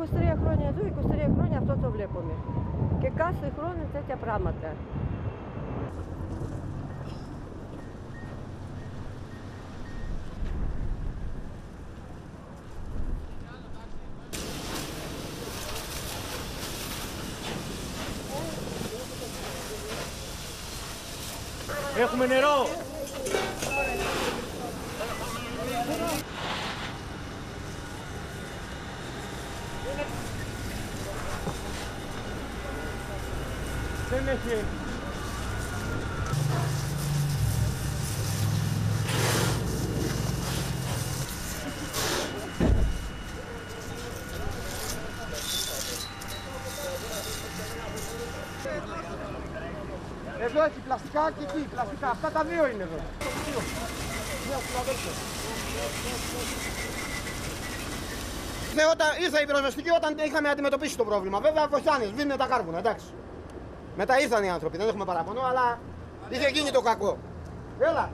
23 χρόνια εδώ, 23 χρόνια αυτό το βλέπουμε. Και κάθε χρόνο τέτοια πράγματα. Έχουμε νερό. Δεν έχει. Εδώ έχει πλαστικά και εκεί πλαστικά. Αυτά τα δύο είναι εδώ. Ήρθε όταν, ήρθε η πυροσβεστική όταν είχαμε αντιμετωπίσει το πρόβλημα. Βέβαια βοηθάνε, σβήνουν τα κάρβουνα, εντάξει. Μετά ήρθαν οι άνθρωποι, δεν έχουμε παράπονο, αλλά είχε γίνει το κακό. Έλα.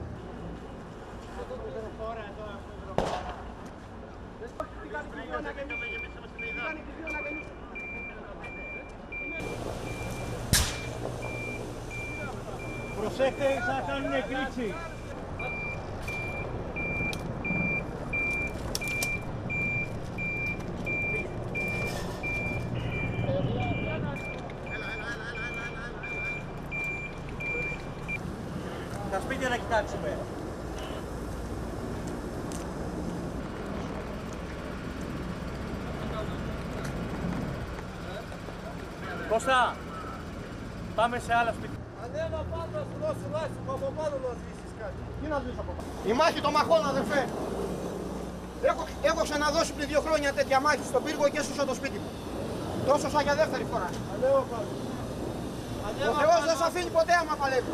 Προσέχτε, θα κάνουν κρίτσι. Τα σπίτια να κοιτάξουμε. Κώστα, πάμε σε άλλα σπίτια. Ανέβα πάνω να σου δώσω λάσιμο από πάνω να σβήσεις κάτι. Τι να σβήσεις από πάνω; Η μάχη των μαχών αδερφέ. Έχω, έχω ξαναδώσει πριν δύο χρόνια τέτοια μάχη στον πύργο και έσουσα το σπίτι μου. Τόσο σαν για δεύτερη φορά. Ανέβα πάνω. Ο Θεός δεν σε αφήνει ποτέ άμα παλεύει.